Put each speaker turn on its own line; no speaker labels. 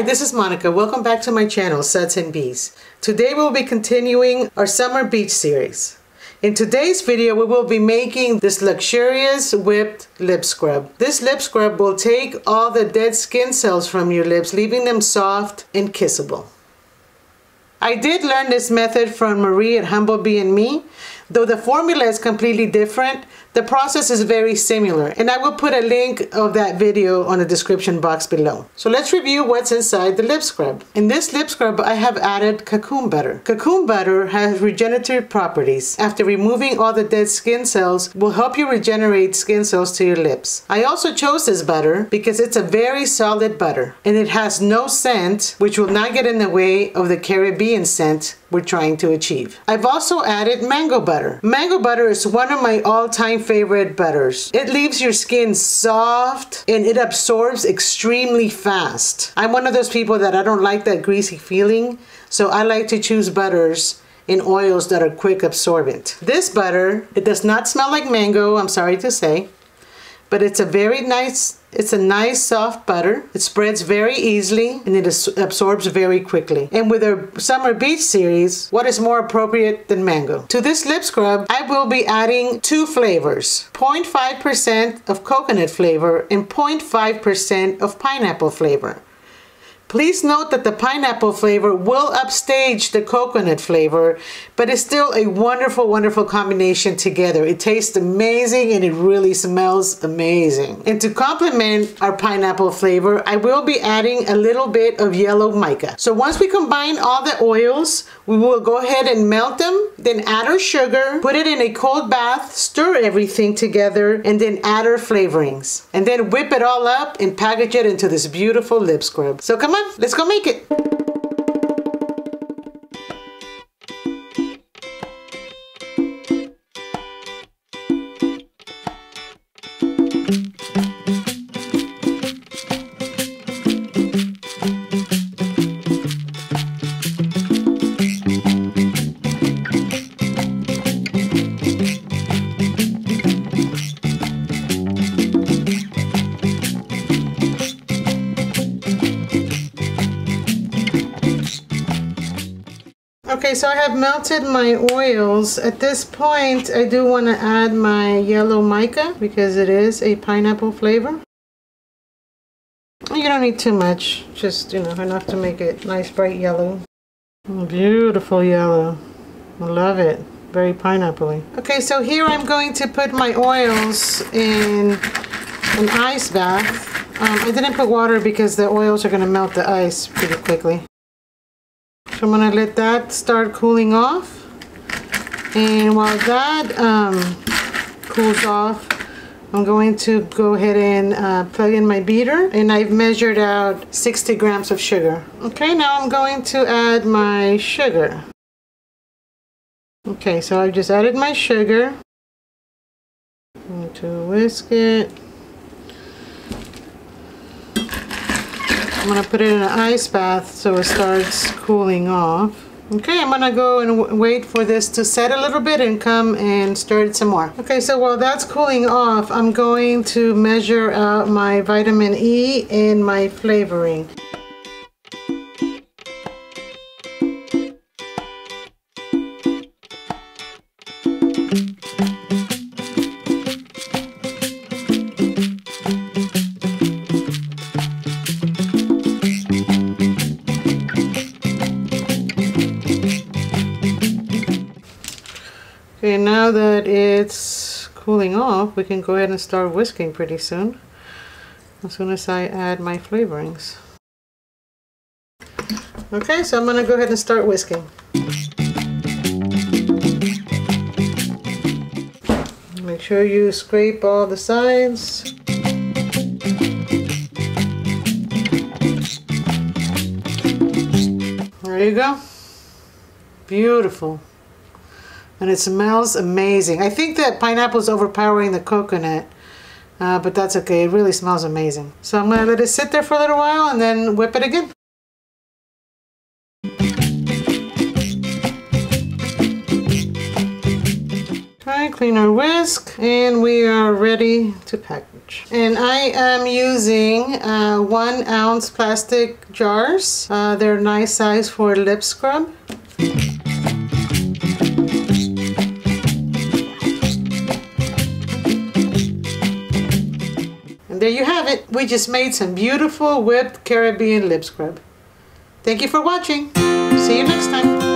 Hi, this is Monica. Welcome back to my channel, Suds and Bees. Today we'll be continuing our Summer Beach series. In today's video, we will be making this luxurious whipped lip scrub. This lip scrub will take all the dead skin cells from your lips, leaving them soft and kissable. I did learn this method from Marie at Humble Bee and Me. Though the formula is completely different, the process is very similar and I will put a link of that video on the description box below. So let's review what's inside the lip scrub. In this lip scrub I have added kokum butter. Kokum butter has regenerative properties. After removing all the dead skin cells will help you regenerate skin cells to your lips. I also chose this butter because it's a very solid butter and it has no scent which will not get in the way of the Caribbean scent we're trying to achieve. I've also added mango butter. Mango butter is one of my all-time favorite butters. It leaves your skin soft and it absorbs extremely fast. I'm one of those people that I don't like that greasy feeling, so I like to choose butters in oils that are quick absorbent. This butter, it does not smell like mango, I'm sorry to say, but it's a very nice it's a nice soft butter. It spreads very easily and it absorbs very quickly. And with our Summer Beach series, what is more appropriate than mango? To this lip scrub, I will be adding two flavors. 0.5% of coconut flavor and 0.5% of pineapple flavor. Please note that the pineapple flavor will upstage the coconut flavor, but it's still a wonderful, wonderful combination together. It tastes amazing and it really smells amazing. And to complement our pineapple flavor, I will be adding a little bit of yellow mica. So once we combine all the oils, we will go ahead and melt them, then add our sugar, put it in a cold bath, stir everything together, and then add our flavorings. And then whip it all up and package it into this beautiful lip scrub. So come on, let's go make it. Okay, so I have melted my oils. At this point, I do want to add my yellow mica because it is a pineapple flavor. You don't need too much, just, you know, enough to make it nice bright yellow. Beautiful yellow. I love it. Very pineapple-y. Okay, so here I'm going to put my oils in an ice bath. Um, I didn't put water because the oils are going to melt the ice pretty quickly. So I'm going to let that start cooling off. And while that um, cools off, I'm going to go ahead and uh, plug in my beater and I've measured out 60 grams of sugar. Okay, now I'm going to add my sugar. Okay, so I've just added my sugar. I'm going to whisk it. I'm going to put it in an ice bath so it starts cooling off. Okay, I'm going to go and wait for this to set a little bit and come and stir it some more. Okay, so while that's cooling off, I'm going to measure out my vitamin E and my flavoring. Okay, now that it's cooling off, we can go ahead and start whisking pretty soon. As soon as I add my flavorings. Okay, so I'm going to go ahead and start whisking. Make sure you scrape all the sides. There you go. Beautiful and it smells amazing. I think that pineapple is overpowering the coconut, uh, but that's okay. It really smells amazing. So I'm to let it sit there for a little while and then whip it again. All right, clean our whisk, and we are ready to package. And I am using uh, one ounce plastic jars. Uh, they're nice size for lip scrub. There you have it. We just made some beautiful whipped Caribbean lip scrub. Thank you for watching. See you next time.